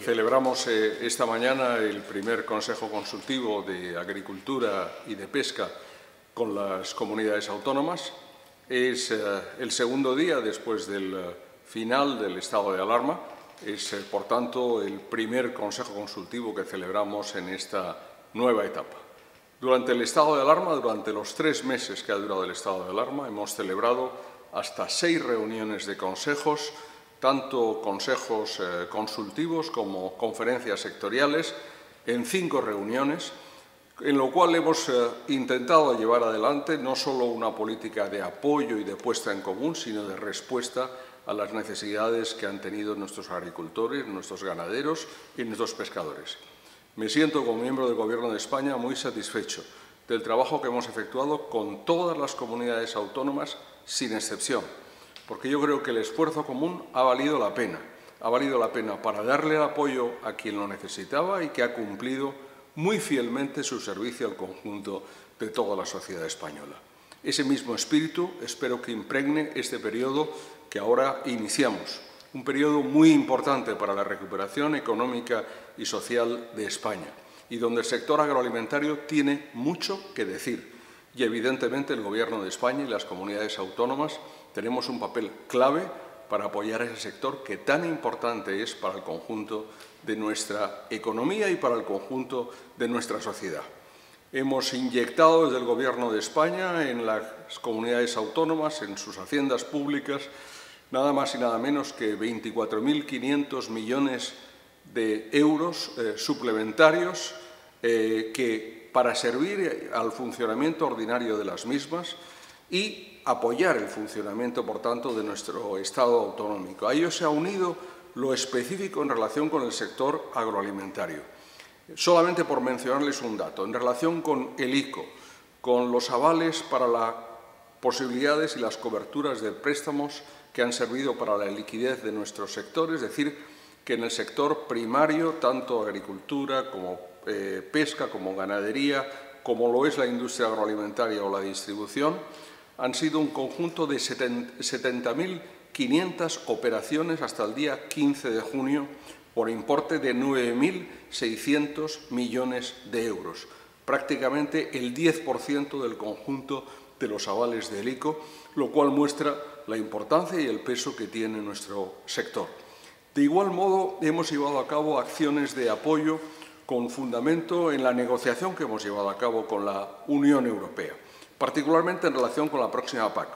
Celebramos eh, esta mañana el primer Consejo Consultivo de Agricultura y de Pesca con las comunidades autónomas. Es eh, el segundo día después del eh, final del estado de alarma. Es, por tanto, el primer Consejo Consultivo que celebramos en esta nueva etapa. Durante el estado de alarma, durante los tres meses que ha durado el estado de alarma, hemos celebrado hasta seis reuniones de consejos tanto consejos eh, consultivos como conferencias sectoriales en cinco reuniones, en lo cual hemos eh, intentado llevar adelante no solo una política de apoyo y de puesta en común, sino de respuesta a las necesidades que han tenido nuestros agricultores, nuestros ganaderos y nuestros pescadores. Me siento, como miembro del Gobierno de España, muy satisfecho del trabajo que hemos efectuado con todas las comunidades autónomas, sin excepción porque yo creo que el esfuerzo común ha valido la pena. Ha valido la pena para darle el apoyo a quien lo necesitaba y que ha cumplido muy fielmente su servicio al conjunto de toda la sociedad española. Ese mismo espíritu espero que impregne este periodo que ahora iniciamos, un periodo muy importante para la recuperación económica y social de España y donde el sector agroalimentario tiene mucho que decir. Y evidentemente el Gobierno de España y las comunidades autónomas tenemos un papel clave para apoyar a ese sector que tan importante es para el conjunto de nuestra economía y para el conjunto de nuestra sociedad. Hemos inyectado desde el Gobierno de España en las comunidades autónomas, en sus haciendas públicas, nada más y nada menos que 24.500 millones de euros eh, suplementarios eh, que para servir al funcionamiento ordinario de las mismas y apoyar el funcionamiento, por tanto, de nuestro Estado autonómico. A ello se ha unido lo específico en relación con el sector agroalimentario. Solamente por mencionarles un dato, en relación con el ICO, con los avales para las posibilidades y las coberturas de préstamos que han servido para la liquidez de nuestro sector, es decir, que en el sector primario, tanto agricultura como eh, pesca, como ganadería, como lo es la industria agroalimentaria o la distribución, han sido un conjunto de 70.500 operaciones hasta el día 15 de junio por importe de 9.600 millones de euros, prácticamente el 10% del conjunto de los avales del ICO, lo cual muestra la importancia y el peso que tiene nuestro sector. De igual modo, hemos llevado a cabo acciones de apoyo con fundamento en la negociación que hemos llevado a cabo con la Unión Europea particularmente en relación con la próxima PAC.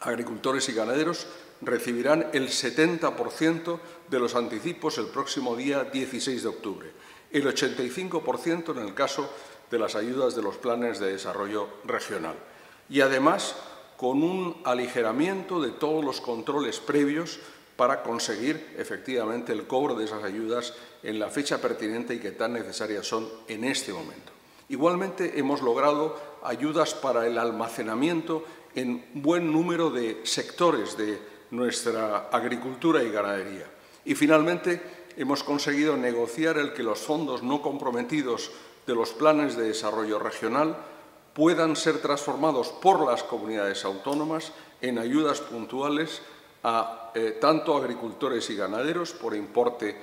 Agricultores y ganaderos recibirán el 70% de los anticipos el próximo día 16 de octubre, el 85% en el caso de las ayudas de los planes de desarrollo regional. Y además, con un aligeramiento de todos los controles previos para conseguir efectivamente el cobro de esas ayudas en la fecha pertinente y que tan necesarias son en este momento. Igualmente hemos logrado ayudas para el almacenamiento en buen número de sectores de nuestra agricultura y ganadería. Y finalmente hemos conseguido negociar el que los fondos no comprometidos de los planes de desarrollo regional puedan ser transformados por las comunidades autónomas en ayudas puntuales a eh, tanto agricultores y ganaderos por importe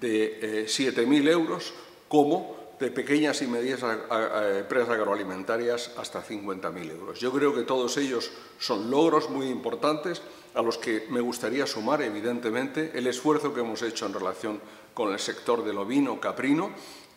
de 7.000 eh, euros como de pequeñas y medianas empresas agroalimentarias hasta 50.000 euros. Yo creo que todos ellos son logros muy importantes a los que me gustaría sumar, evidentemente, el esfuerzo que hemos hecho en relación con el sector del ovino caprino,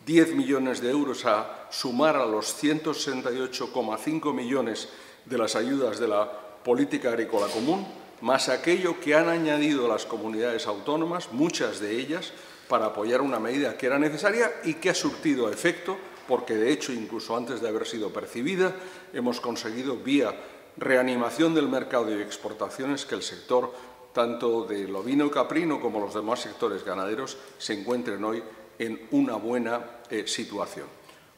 10 millones de euros a sumar a los 168,5 millones de las ayudas de la política agrícola común, más aquello que han añadido las comunidades autónomas, muchas de ellas, para apoyar una medida que era necesaria y que ha surtido efecto, porque de hecho, incluso antes de haber sido percibida, hemos conseguido, vía reanimación del mercado y exportaciones, que el sector, tanto del ovino caprino como los demás sectores ganaderos, se encuentren hoy en una buena eh, situación.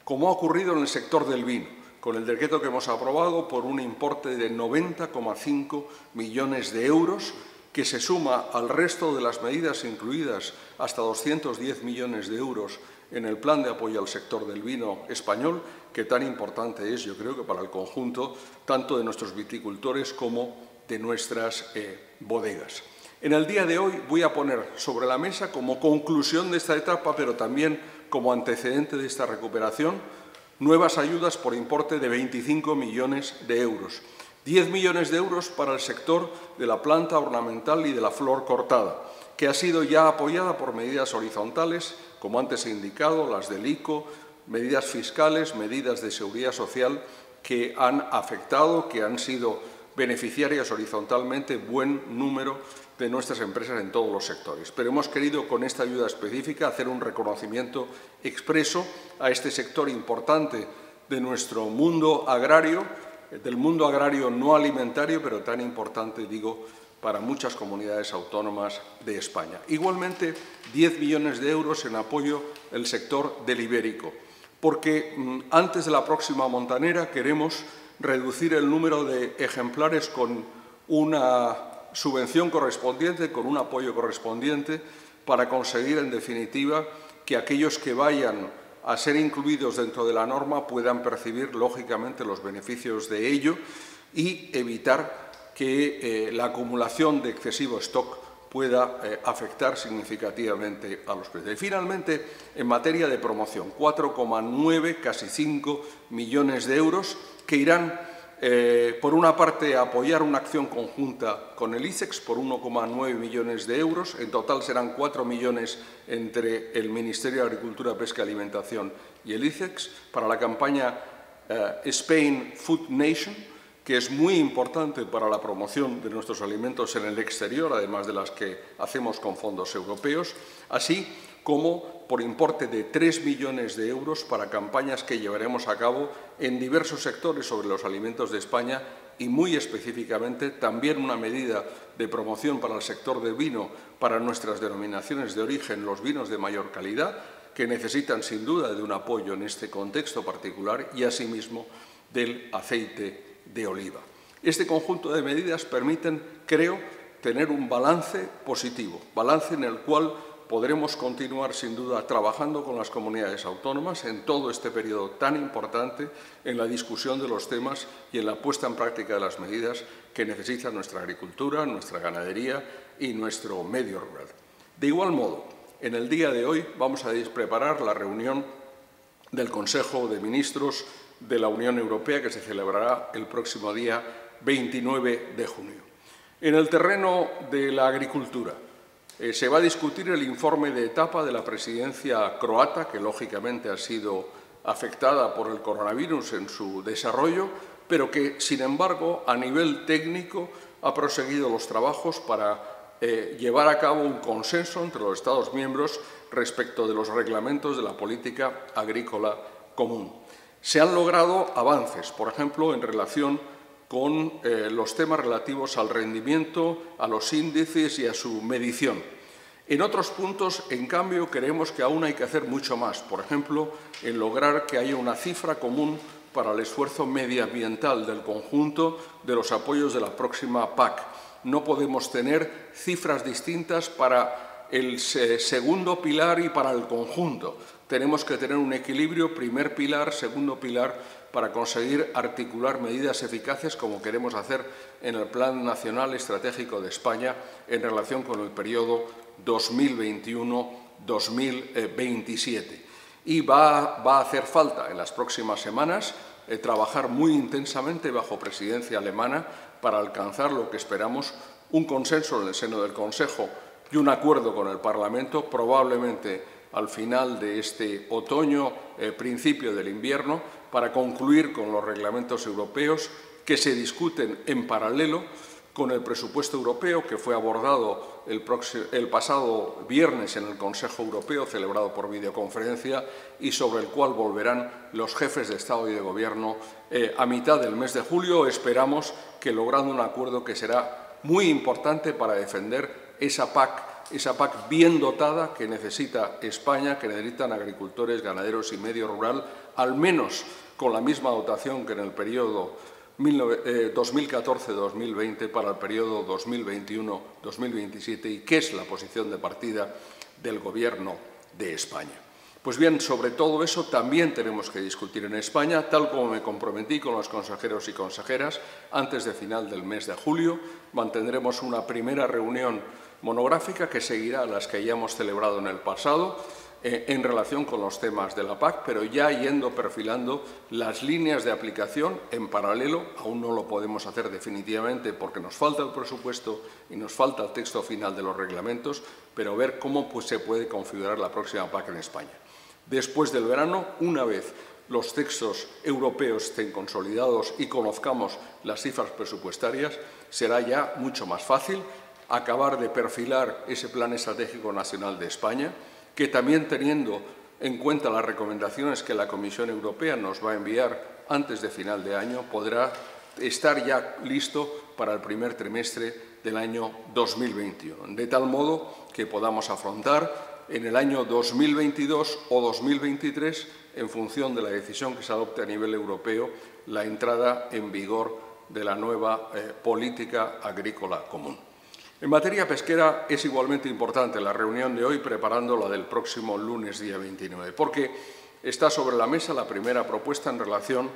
Como ha ocurrido en el sector del vino, con el decreto que hemos aprobado por un importe de 90,5 millones de euros, que se suma al resto de las medidas incluidas hasta 210 millones de euros en el plan de apoyo al sector del vino español, que tan importante es, yo creo que para el conjunto tanto de nuestros viticultores como de nuestras eh, bodegas. En el día de hoy voy a poner sobre la mesa, como conclusión de esta etapa, pero también como antecedente de esta recuperación, nuevas ayudas por importe de 25 millones de euros. 10 millones de euros para el sector de la planta ornamental y de la flor cortada, que ha sido ya apoyada por medidas horizontales, como antes he indicado, las del ICO, medidas fiscales, medidas de seguridad social que han afectado, que han sido beneficiarias horizontalmente buen número de nuestras empresas en todos los sectores. Pero hemos querido, con esta ayuda específica, hacer un reconocimiento expreso a este sector importante de nuestro mundo agrario, del mundo agrario no alimentario, pero tan importante, digo, para muchas comunidades autónomas de España. Igualmente, 10 millones de euros en apoyo al sector del ibérico, porque mm, antes de la próxima montanera queremos reducir el número de ejemplares con una subvención correspondiente, con un apoyo correspondiente, para conseguir, en definitiva, que aquellos que vayan a ser incluidos dentro de la norma puedan percibir, lógicamente, los beneficios de ello y evitar que eh, la acumulación de excesivo stock pueda eh, afectar significativamente a los precios. Y finalmente, en materia de promoción, 4,9, casi 5 millones de euros que irán eh, por una parte, apoyar una acción conjunta con el ICEX por 1,9 millones de euros. En total serán 4 millones entre el Ministerio de Agricultura, Pesca y Alimentación y el ICEX para la campaña eh, Spain Food Nation, que es muy importante para la promoción de nuestros alimentos en el exterior, además de las que hacemos con fondos europeos, así como por importe de 3 millones de euros para campañas que llevaremos a cabo en diversos sectores sobre los alimentos de España y muy específicamente también una medida de promoción para el sector del vino, para nuestras denominaciones de origen, los vinos de mayor calidad, que necesitan sin duda de un apoyo en este contexto particular y asimismo del aceite de oliva. Este conjunto de medidas permiten, creo, tener un balance positivo, balance en el cual podremos continuar sin duda trabajando con las comunidades autónomas en todo este periodo tan importante en la discusión de los temas y en la puesta en práctica de las medidas que necesita nuestra agricultura, nuestra ganadería y nuestro medio rural. De igual modo, en el día de hoy vamos a preparar la reunión del Consejo de Ministros de la Unión Europea que se celebrará el próximo día 29 de junio. En el terreno de la agricultura, eh, se va a discutir el informe de etapa de la presidencia croata, que lógicamente ha sido afectada por el coronavirus en su desarrollo, pero que, sin embargo, a nivel técnico ha proseguido los trabajos para eh, llevar a cabo un consenso entre los Estados miembros respecto de los reglamentos de la política agrícola común. Se han logrado avances, por ejemplo, en relación con eh, los temas relativos al rendimiento, a los índices y a su medición. En otros puntos, en cambio, creemos que aún hay que hacer mucho más, por ejemplo, en lograr que haya una cifra común para el esfuerzo medioambiental del conjunto de los apoyos de la próxima PAC. No podemos tener cifras distintas para el segundo pilar y para el conjunto. Tenemos que tener un equilibrio, primer pilar, segundo pilar, para conseguir articular medidas eficaces como queremos hacer en el Plan Nacional Estratégico de España en relación con el periodo 2021-2027. Y va, a hacer falta en las próximas semanas eh, trabajar muy intensamente bajo presidencia alemana para alcanzar lo que esperamos un consenso en el seno del Consejo y un acuerdo con el Parlamento, probablemente al final de este otoño, eh, principio del invierno, para concluir con los reglamentos europeos que se discuten en paralelo con el presupuesto europeo que fue abordado el, pasado viernes en el Consejo Europeo, celebrado por videoconferencia, y sobre el cual volverán los jefes de Estado y de Gobierno eh, a mitad del mes de julio. Esperamos que logrando un acuerdo que será muy importante para defender esa PAC, esa PAC bien dotada que necesita España, que necesitan agricultores, ganaderos y medio rural, al menos con la misma dotación que en el periodo 2014-2020 eh, para el periodo 2021-2027 y qué es la posición de partida del Gobierno de España. Pues bien, sobre todo eso también tenemos que discutir en España, tal como me comprometí con los consejeros y consejeras antes de final del mes de julio. Mantendremos una primera reunión monográfica que seguirá a las que ya hemos celebrado en el pasado eh, en relación con los temas de la PAC, pero ya yendo perfilando las líneas de aplicación en paralelo. Aún no lo podemos hacer definitivamente porque nos falta el presupuesto y nos falta el texto final de los reglamentos, pero ver cómo pues, se puede configurar la próxima PAC en España. Después del verano, una vez los textos europeos estén consolidados y conozcamos las cifras presupuestarias, será ya mucho más fácil acabar de perfilar ese Plan Estratégico Nacional de España, que también teniendo en cuenta las recomendaciones que la Comisión Europea nos va a enviar antes de final de año, podrá estar ya listo para el primer trimestre del año 2021, de tal modo que podamos afrontar en el año 2022 o 2023, en función de la decisión que se adopte a nivel europeo, la entrada en vigor de la nueva eh, política agrícola común. En materia pesquera es igualmente importante la reunión de hoy preparando la del próximo lunes día 29, porque está sobre la mesa la primera propuesta en relación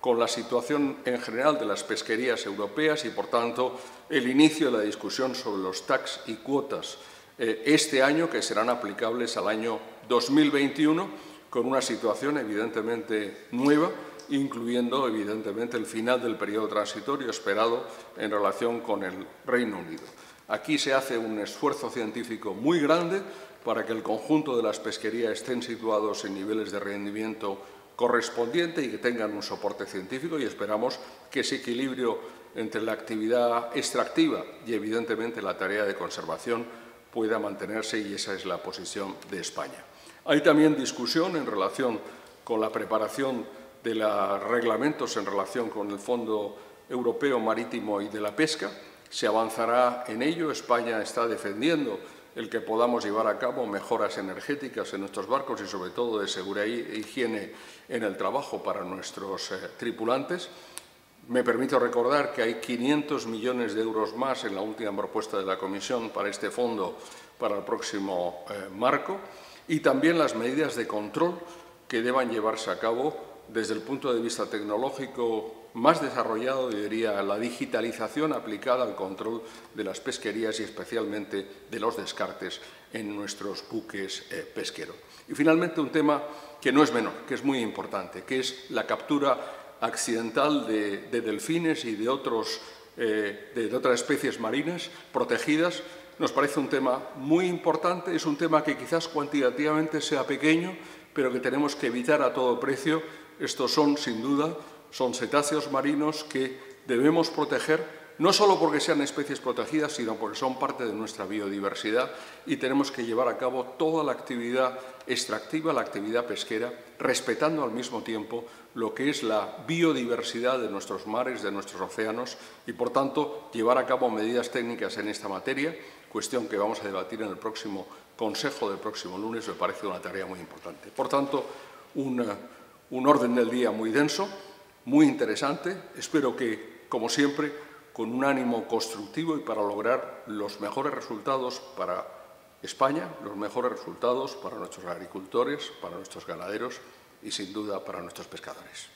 con la situación en general de las pesquerías europeas y, por tanto, el inicio de la discusión sobre los tax y cuotas eh, este año, que serán aplicables al año 2021, con una situación evidentemente nueva, incluyendo evidentemente el final del periodo transitorio esperado en relación con el Reino Unido. Aquí se hace un esfuerzo científico muy grande para que el conjunto de las pesquerías estén situados en niveles de rendimiento correspondiente y que tengan un soporte científico y esperamos que ese equilibrio entre la actividad extractiva y evidentemente la tarea de conservación pueda mantenerse y esa es la posición de España. Hay también discusión en relación con la preparación de los reglamentos en relación con el Fondo Europeo Marítimo y de la Pesca se avanzará en ello. España está defendiendo el que podamos llevar a cabo mejoras energéticas en nuestros barcos y, sobre todo, de seguridad e higiene en el trabajo para nuestros eh, tripulantes. Me permito recordar que hay 500 millones de euros más en la última propuesta de la Comisión para este fondo para el próximo eh, marco y también las medidas de control que deban llevarse a cabo desde el punto de vista tecnológico más desarrollado, diría, la digitalización aplicada al control de las pesquerías y especialmente de los descartes en nuestros buques eh, pesqueros. Y finalmente un tema que no es menor, que es muy importante, que es la captura accidental de, delfines y eh, de otras especies marinas protegidas. Nos parece un tema muy importante, es un tema que quizás cuantitativamente sea pequeño, pero que tenemos que evitar a todo precio. Estos son, sin duda, son cetáceos marinos que debemos proteger no solo porque sean especies protegidas, sino porque son parte de nuestra biodiversidad y tenemos que llevar a cabo toda la actividad extractiva, la actividad pesquera, respetando al mismo tiempo lo que es la biodiversidad de nuestros mares, de nuestros océanos y, por tanto, llevar a cabo medidas técnicas en esta materia, cuestión que vamos a debatir en el próximo Consejo del próximo lunes, me parece una tarea muy importante. Por tanto, un, un orden del día muy denso, muy interesante. Espero que, como siempre, con un ánimo constructivo y para lograr los mejores resultados para España, los mejores resultados para nuestros agricultores, para nuestros ganaderos y, sin duda, para nuestros pescadores.